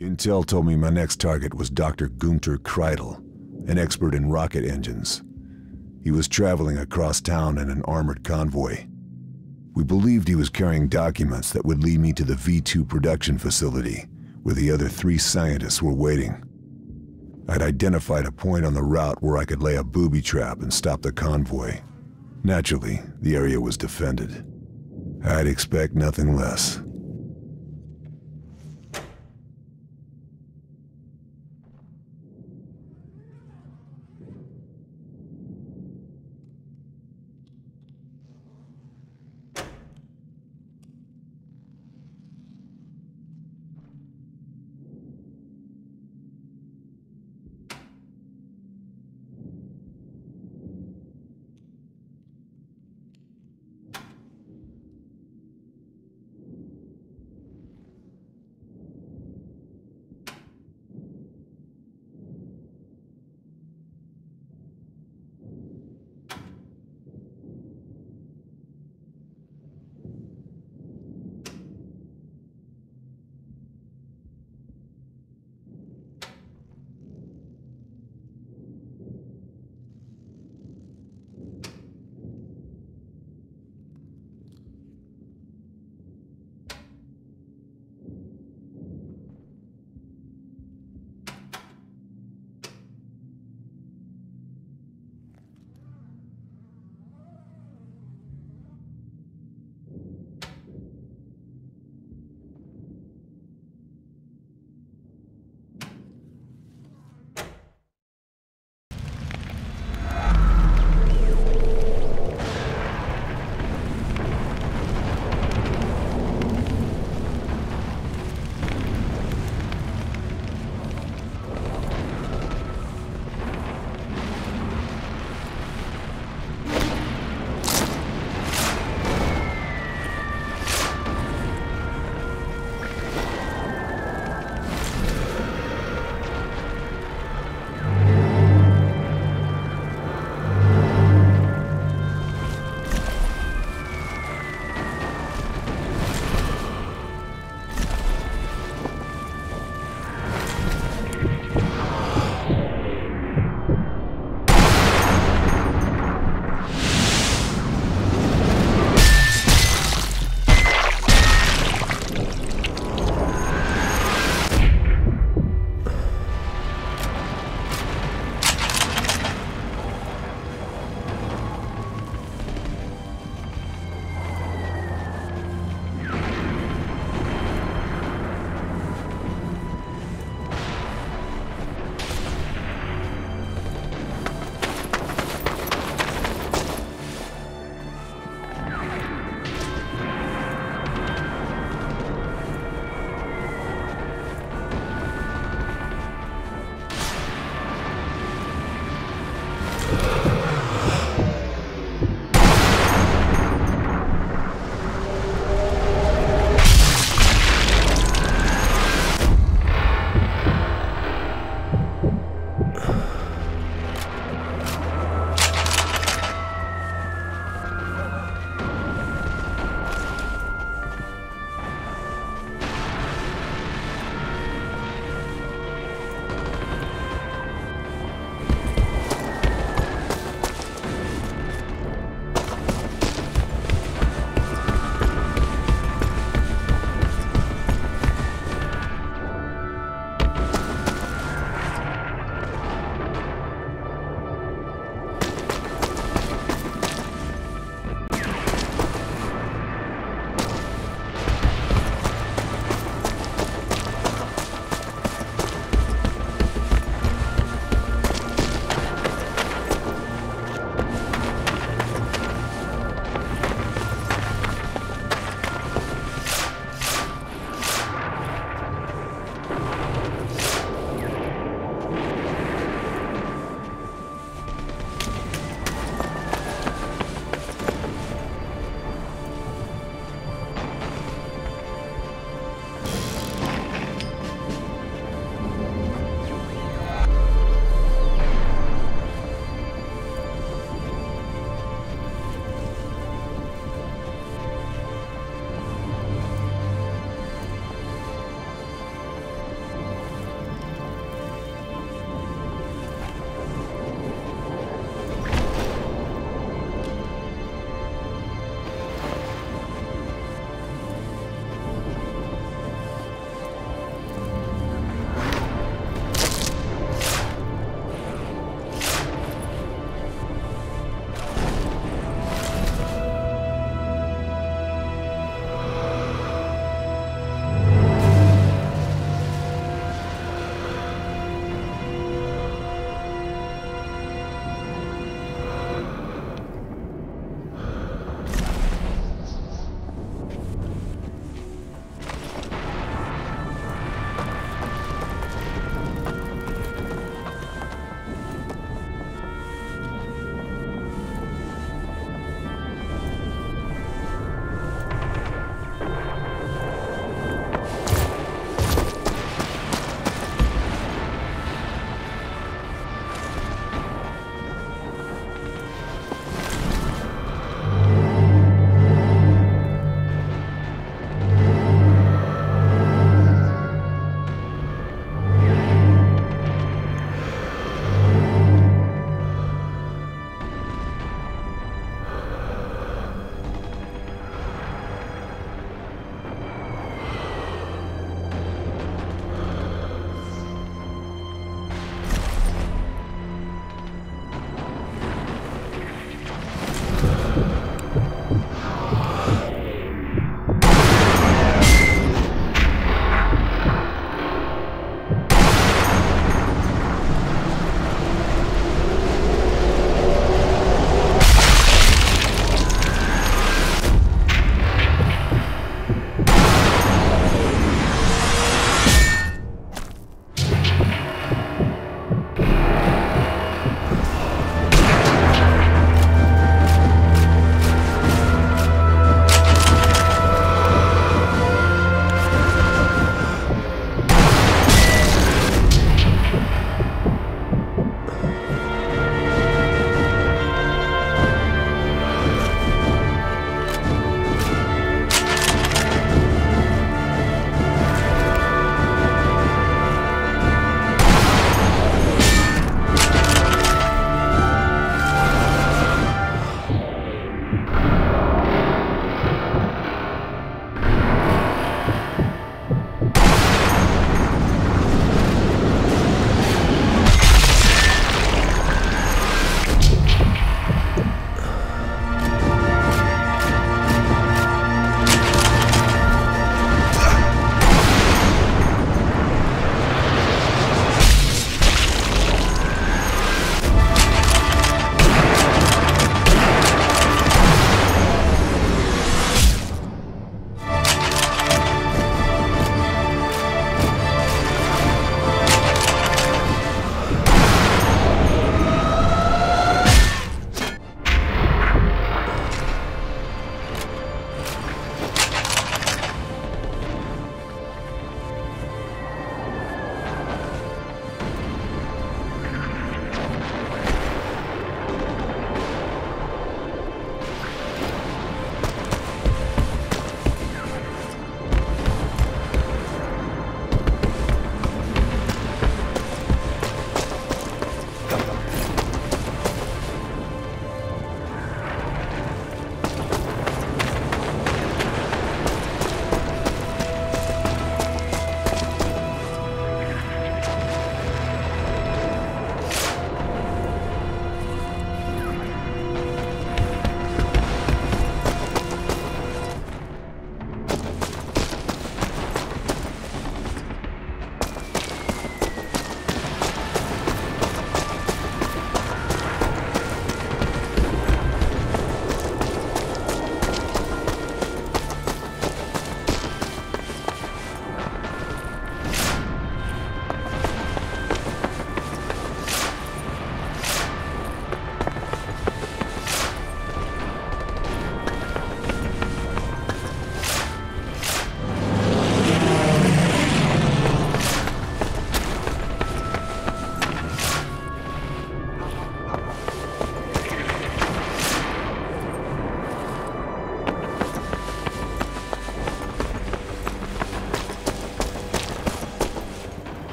Intel told me my next target was Dr. Gunter Kreidel, an expert in rocket engines. He was traveling across town in an armored convoy. We believed he was carrying documents that would lead me to the V2 production facility, where the other three scientists were waiting. I'd identified a point on the route where I could lay a booby trap and stop the convoy. Naturally, the area was defended. I'd expect nothing less.